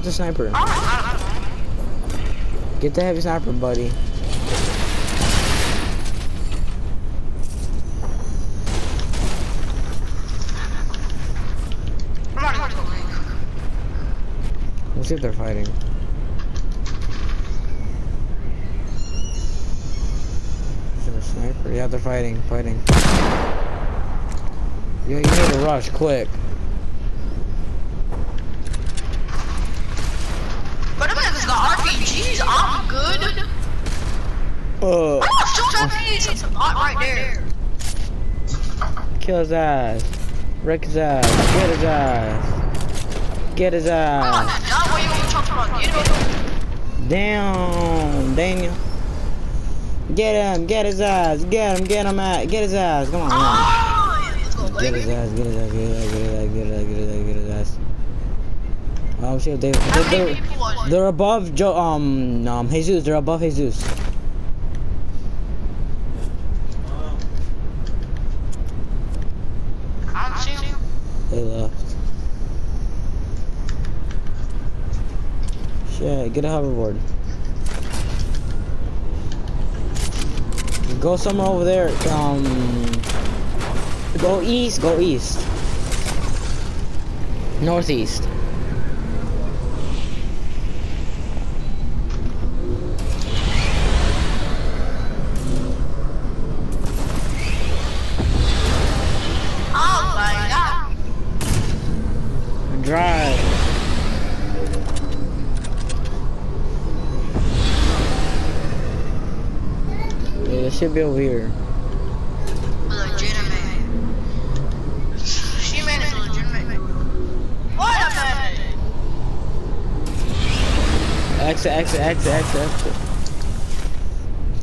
Get the sniper. Get the heavy sniper, buddy. Let's see if they're fighting. Is there a sniper? Yeah, they're fighting, fighting. Yeah, you need to rush quick. But if it's the RPGs, I'm good. Uh, Oh, RPGs, a lot right there. kill his ass. Wreck his ass. Get his ass. Get his know. Down, Daniel. Get him, get his ass, get him, get him at, get his ass, come on. Oh, Get his ass, get his ass, get his ass, get his ass, get his ass, get his ass, get his ass. Oh shit, they, they, they're, they're above Joe, um, um, Jesus, they're above Jesus. I don't see him. They left. Shit, get a hoverboard. Go somewhere over there, um, go east, go east. Northeast. Should be over here. What. Exit, exit, exit, exit, exit.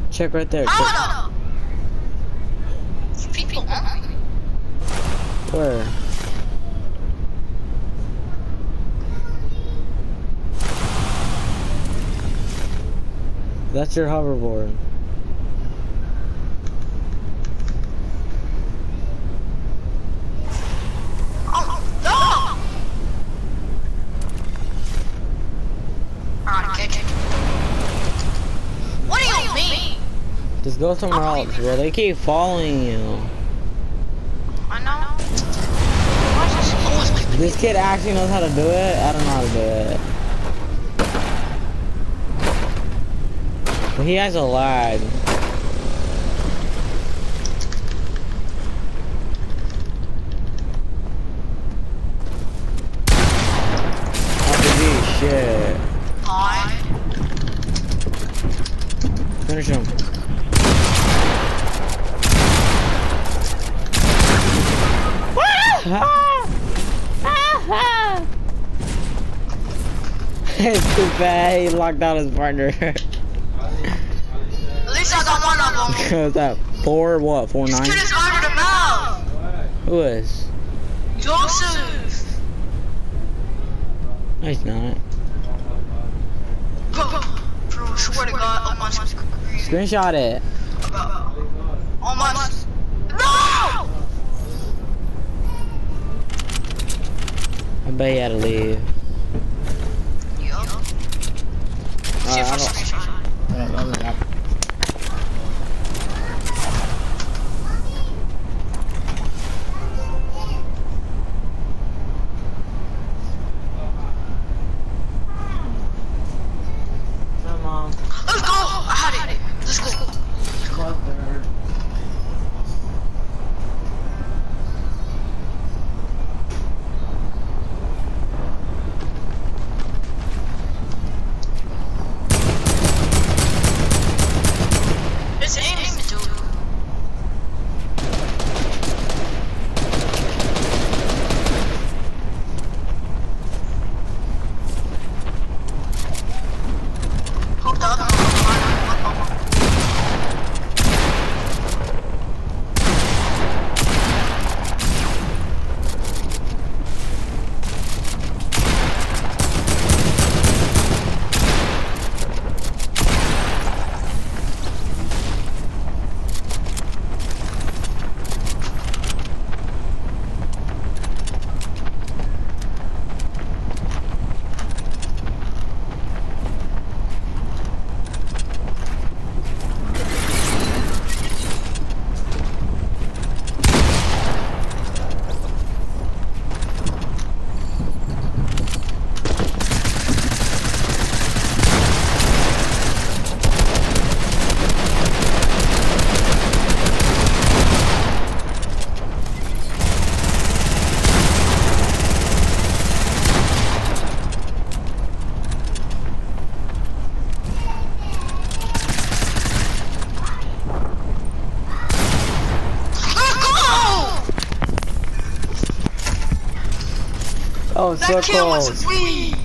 Check right there. Check. Where? That's your hoverboard. Oh, no! Alright, catch it. What do you mean? Just go somewhere else, bro. They keep following you. I know. This always like This kid actually knows how to do it. I don't know how to do it. But he has a lag. RPG, shit. Alright. Finish him. it's too bad he locked out his partner. At least I got one of them. What's that? Four what? Four This nine? kid is under the mouth. Who is? Joseph. No, he's not. Go. Bro, swear to God, oh my screen. Screenshot it. Oh my. No! I bet he had to leave. Yup. Uh, I don't- screenshot. I don't- I don't- Come on. Let's go! I had it. Let's go. Oh, That so was close. weak.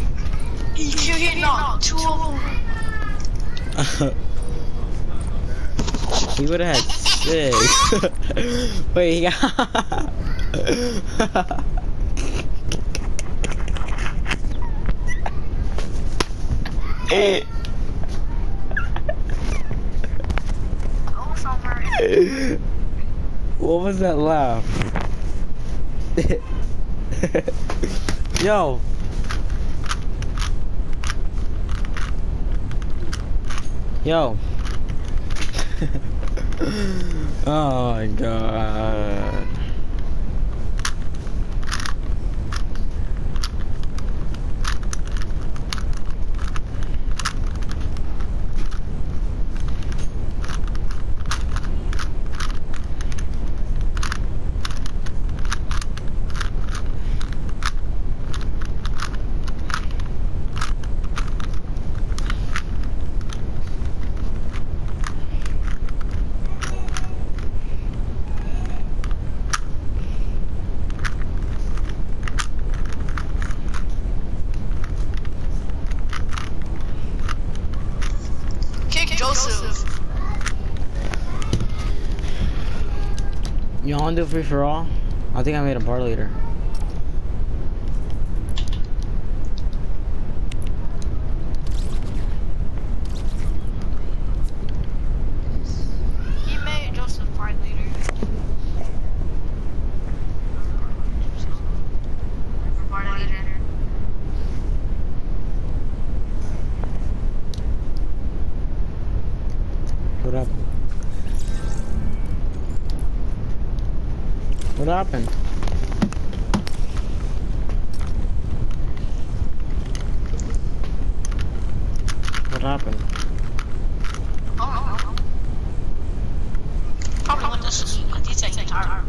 He killed hit knocked two of them. he would have had six. Wait, got. What was that laugh? Yo. Yo. oh my god. 1, 2, for all? I think I made a bar leader. Happened? What happened? Oh, Probably went to sleep. I did take tired.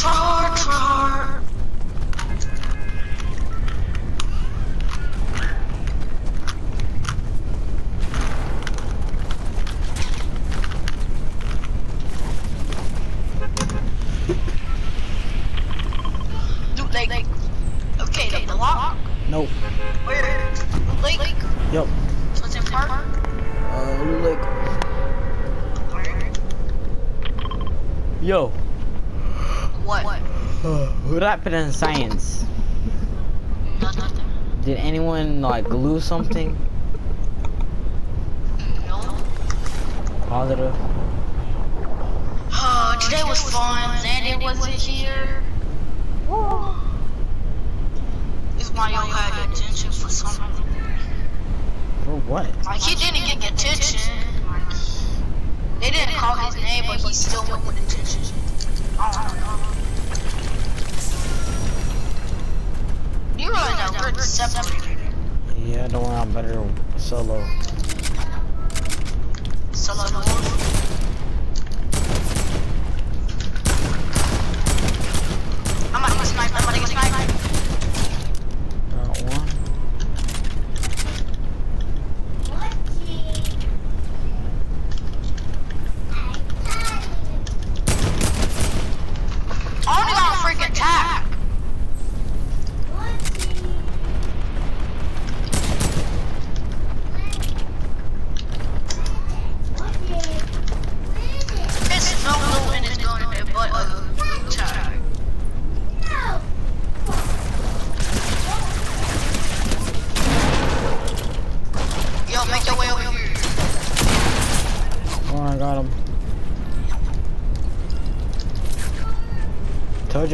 Char, char. Dude, like, okay, the block. Nope. Where? Lake. Yep. So it's in park. Uh, look. Yo. What? What happened in science? Did anyone like glue something No. positive? Uh, today was fun. Xander wasn't here. Ismael had attention for something. For what? Like, he didn't get attention. Like, they didn't call his name, but he still went with attention. I don't know. You know we're separated. Yeah, don't worry, I'm better solo. Solo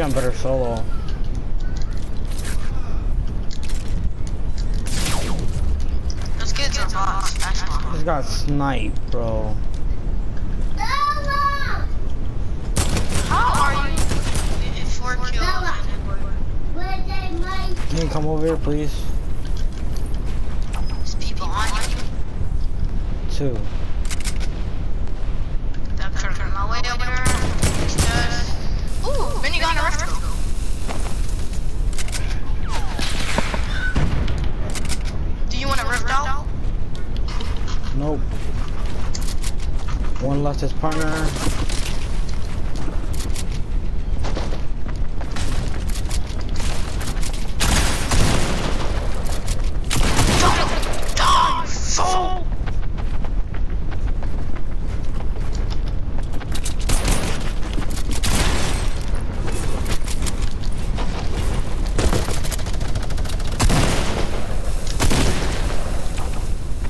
I'm better solo. This kids are bots. This got snipe, bro. How are you? Four kill. Can you come over here, please? Lost his partner. Die, fool!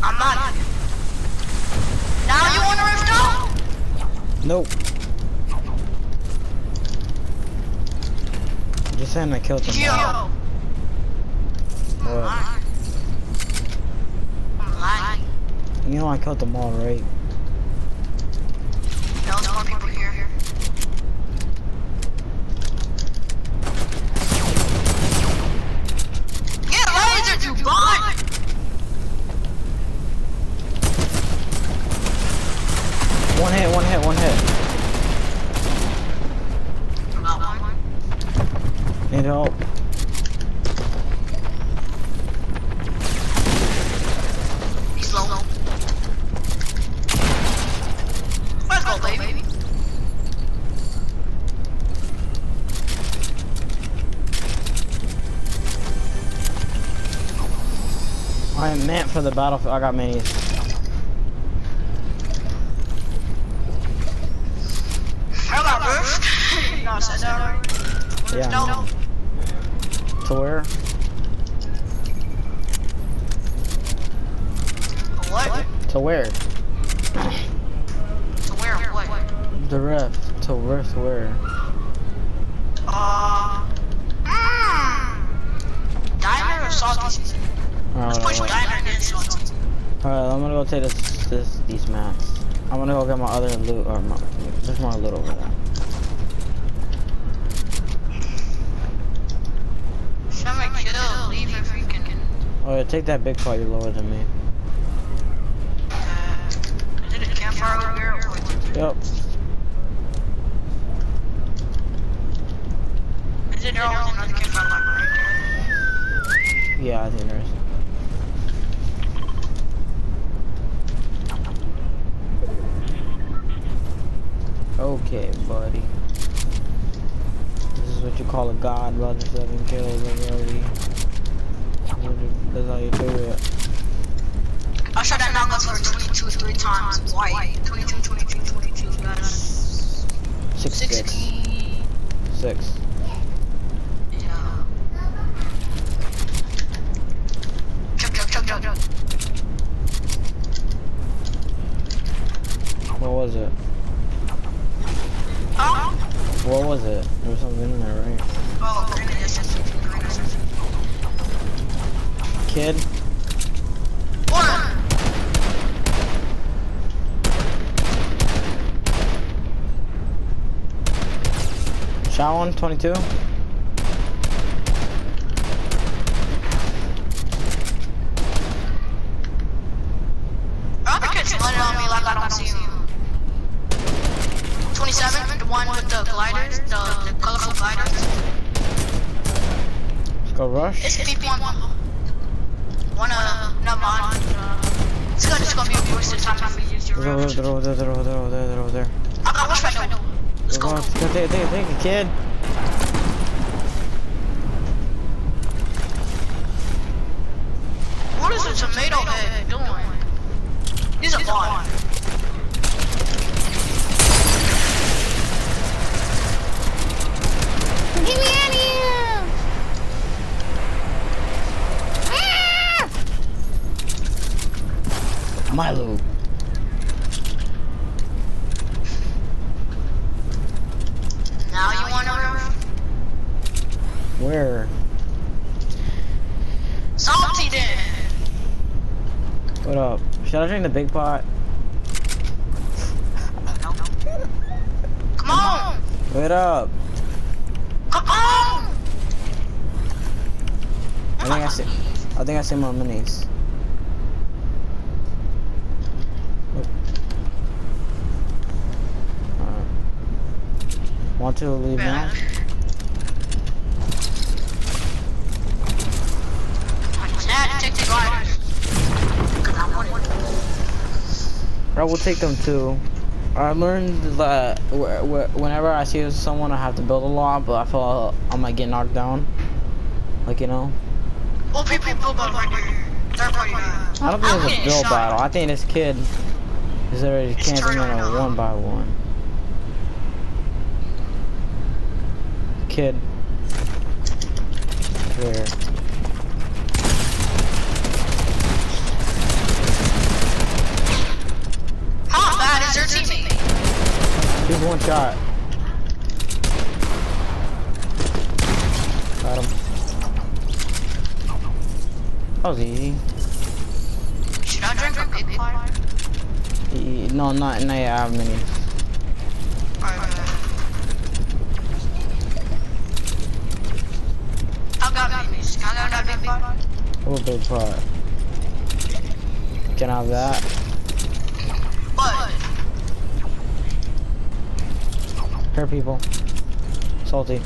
I'm not. Now you want to rift out? Nope. Just saying I killed him. Yo. What? You know I killed them all, right? For the battlefield. I got minis. I got roof. no, I said that already. Yeah, No. To where? What? To where? To where? What? The rift. To where? To where? Uh. Mm. Diner or salty season? Let's push Alright, diner and alright, I'm gonna go take this, this, these mats. I'm gonna go get my other loot, or my, there's more loot over there. Show kill. Leave a freaking. Oh, yeah, take that big part, you're lower than me. Uh, is it a campfire over here? Yep. Is it there always another campfire like right there? Yeah, I think there is. Okay, buddy. This is what you call a god, brother. Seven kills already. That's how you do it. I shot that knockout for 22 three times. White. 22, 22, 22. That's Six, six, 60. six. Yeah. Chug, chug, chug, chug, chug. What was it? Was it? There was something in there, right? oh, green edition. Green edition. Kid? One. Shot one, 22? Other kids landed on me like I don't see him. 27, the one with the gliders, the, the colorful gliders. Let's go rush. It's people on one uh mind. Uh, it's gonna it's gonna be a waste of time if we use your They're over, route. they're over there, they're over there, they're over there, they're over there. I got what's right now. Let's go. Go, go, take it, take take kid. Milo. Now you want a roof? Where? Salty did. What up? Should I drink the big pot? Come on. What up? Come on. I think I see. I think I see more minis. Want to leave now? I just had to take the gliders. 'Cause I wanted I will take them too. I learned that wh- wh- whenever I see someone, I have to build a lot, but I feel I might get knocked down. Like you know, Well, people build battle right there. Third party guy. I don't think it's a build battle. I think this kid is already camping in a one by one. Kid. Where? How bad is their teammate? He's one shot. Got him. That was easy. Should I drink a big fire? No, not, not have many. I got minis. Can I big? Oh, pot. Can I have that? But Here, people. Salty.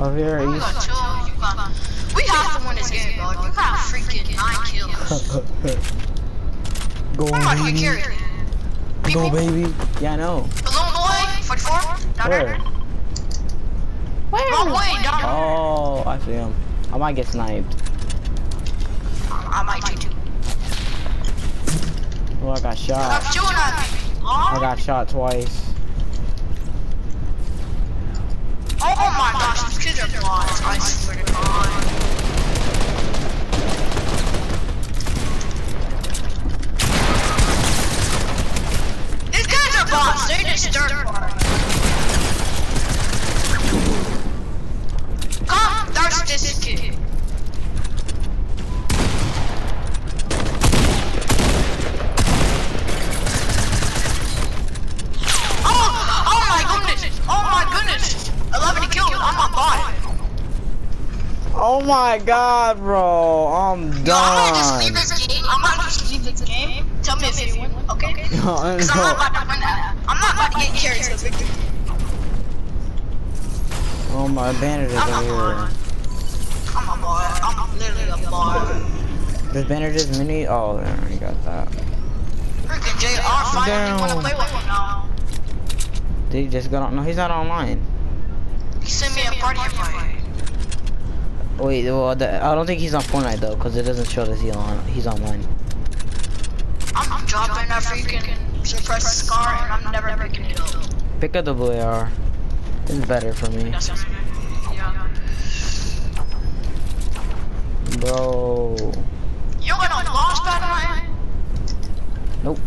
Over here, we got. You got. We have to win this game, bro. You got freaking nine kills. Go, I'm about to get baby. Go, baby. Yeah, I know. Balloon boy, 44. Down Where? Wrong way, down. Oh, I see him. I might get sniped. I might do too. Oh, I got shot. shooting at me. I got shot twice. oh my gosh, these kids are bots. I swear to God. These guys are bots. They just dirt bots. Come, there's this kid. Oh, oh my goodness. Oh my goodness. 11 kills. I'm a. Oh my god, bro. I'm Yo, I'm gonna just leave done. this game. I'm gonna just leave this game. Tell me if you win, okay? Because I'm not about to win that. I'm not about to get carried to victory. Oh, my bandages I'm over here. Bot. I'm a bot. I'm literally a bot. There's bandages mini. Oh, I already got that. Freaking JR finally wanna Down. play with me now. Did he just go on? No, he's not online. He sent me a party invite. Wait, well, the, I don't think he's on Fortnite though, because it doesn't show that he's on. He's online. I'm, I'm dropping that freaking suppress scar and I'm never picking it up. Pick up the blue AR. It's better for me, That's what yeah. Bro. You got no launch pad on Nope.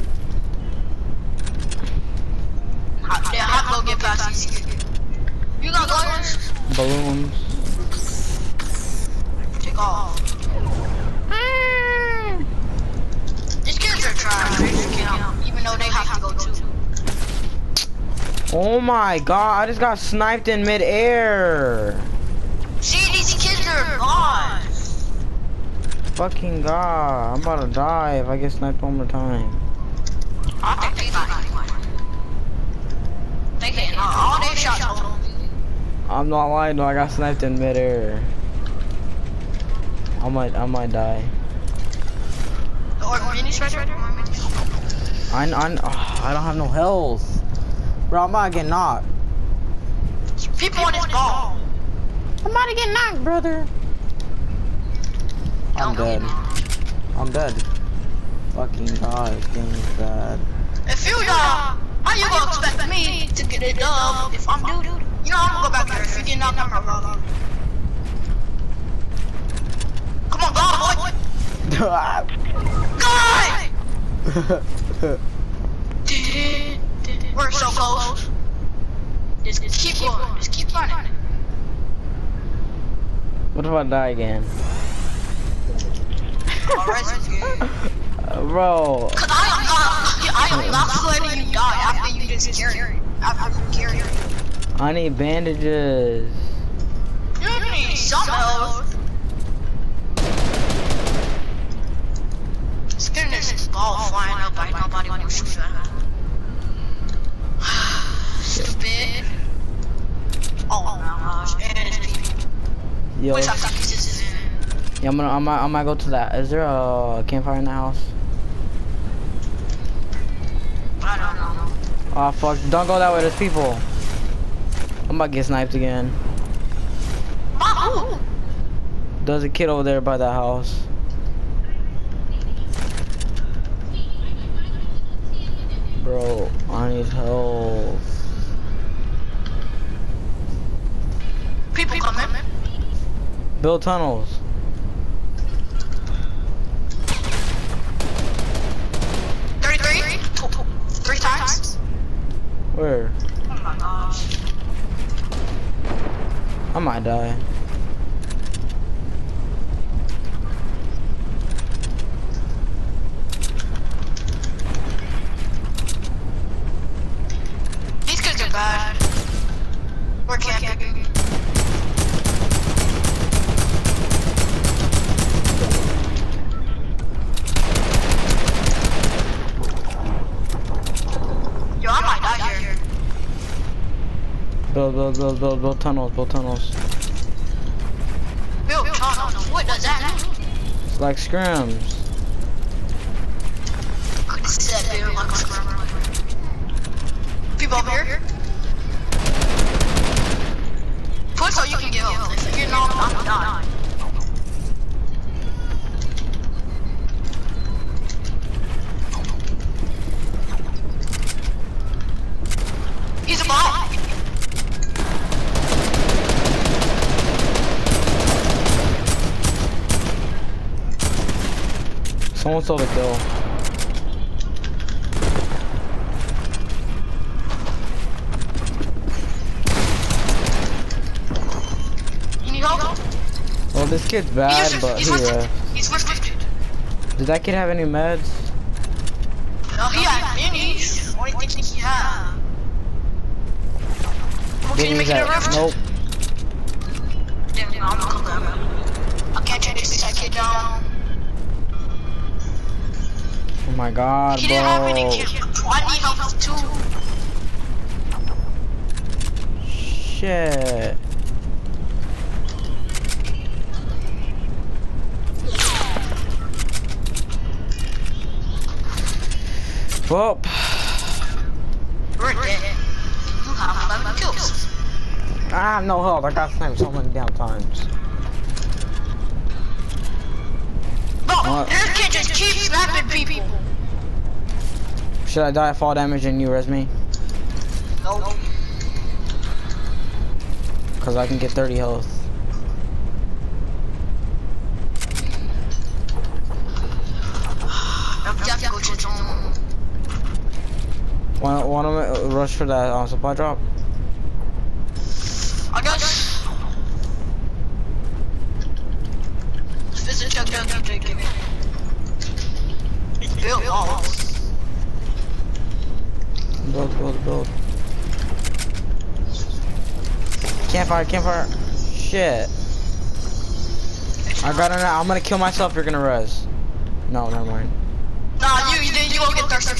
Yeah, how to go get past these kids. You got guns? Balloons. Take off. These kids are trash. They just can't, even though they have to go too. Oh my god! I just got sniped in midair. Fucking god! I'm about to die if I get sniped one more time. I think they got it. They can all their shots total. I'm not lying though. I got sniped in midair. I might. I might die. Or minis right there. Or minis. I. I. oh, I don't have no health. Bro, I'm about to get knocked. People on this ball. I'm about to get knocked, brother. I'm dead. I'm dead. Fucking god, this game is bad. If you die, how you gonna expect me to get a dub if I'm dude? You know I'm gonna go back there. If you get knocked, I'm gonna. Come on, go, boy. God! We're so close. Just keep going. Just keep running. what if I die again? Bro, Cause I am not, I am not letting you die after you just carry. After you carry. I need bandages. You need some health. Scaring this ball flying up, like nobody will shoot that. Stupid. Oh my gosh, and it's. Yo, Wish I could pieces in. Yeah, I'm gonna, I might, I might go to that. Is there a campfire in the house? I don't know. Oh fuck! Don't go that way. There's people. I'm about to get sniped again. There's a kid over there by that house. Bro, I need help. people coming. Build tunnels. Where? Oh. I might die. These kids are bad. We're camping. Yo, I might die here. Build, build, build, build, build tunnels, build tunnels. What does that mean? It's like scrims. Someone stole the kill. You need? Well, this kid's bad, just- but he's he, uh. He's did that kid have any meds? No, he had minis. What do you think he had? Well, Did can you make it a rift? Nope. Damn, I'm gonna come back. I can't take this kid down. Oh my god, He didn't have any bro. I need help too. Shit. Well, We're dead. You have 11 kills. I have no health. I got sniped so many damn times. Bro, What? this kid just keeps snapping people. Should I die fall damage and you res me? No. Cause I can get 30 health. I'm definitely go to his own. Want want to rush for that uh, supply drop? I guess. Let's visit Chuck Chuck Chuck Chuck Chuck. It's built walls. Build, build, build. Campfire, campfire. Shit. I got it. I'm gonna kill myself. You're gonna res. No, never mind. Nah, you, you, you won't get thirsty.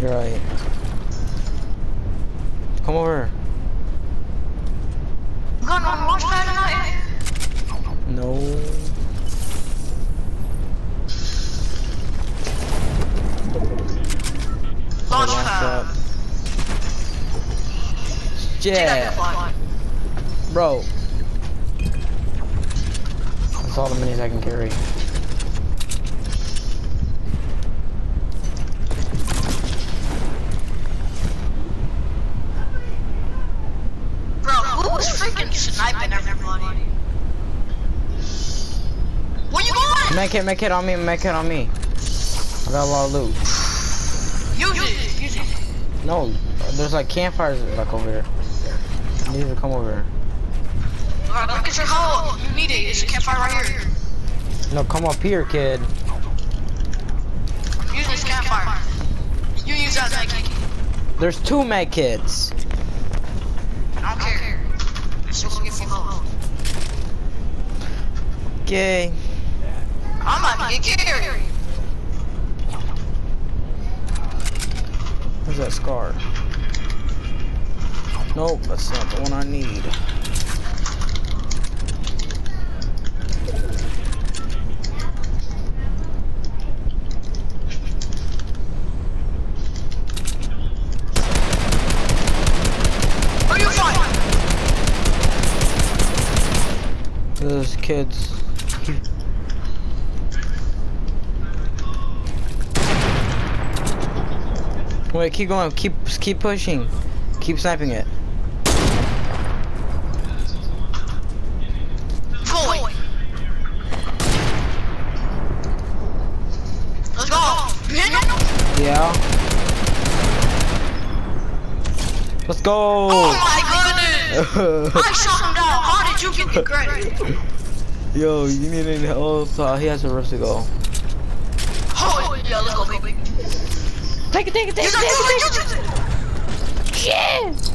You're right. Come over. You got launch pad No. Yeah, bro. That's all the minis I can carry. Bro, who was freaking sniping everybody? Where you going? Make it, make it on me, make it on me. I got a lot of loot. Use it, use it. No, there's like campfires like over here. Need to come over. Alright, look at your hole. You need it. It's a campfire right here. No, come up here, kid. Use this campfire. You use that Nike. There's two med kits. I don't care. Still gonna get full health. Okay. I'm about to get carried. Where's that scar? Nope, that's not the one I need. Who you fighting? Those kids. Wait, keep going. Keep keep pushing. Keep sniping it. Boy. Let's go. Yeah. Let's go. Oh my goodness. I shot him down. How did you get the credit? Yo, you need any help? Uh, he has a rift to go. Oh, yeah, let's go, baby. Take it, take it, take it, take it, take it. it.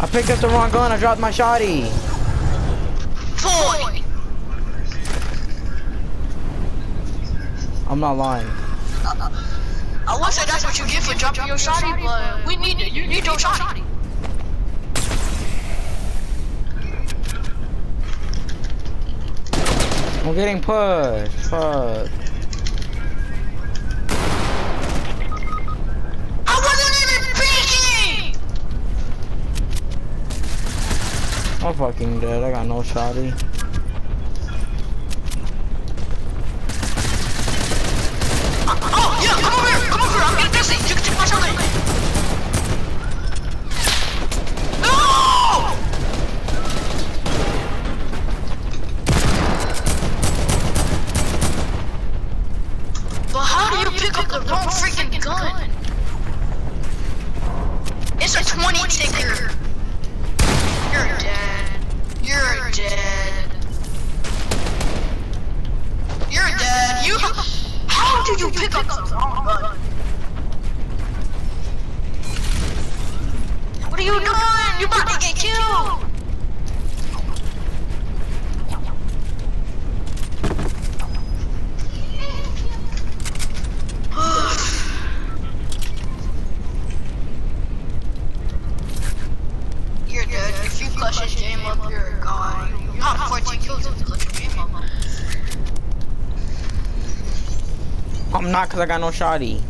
I picked up the wrong gun. I dropped my shotty. Boy. I'm not lying. I would say that's what you get for dropping your shotty, but we need it. You need your shotty. I'm getting pushed. Fuck. I wasn't even peeking. I'm fucking dead. I got no shotty. Game up, a god. You have 14 kills if you clutch game. I'm not cause I got no shotty.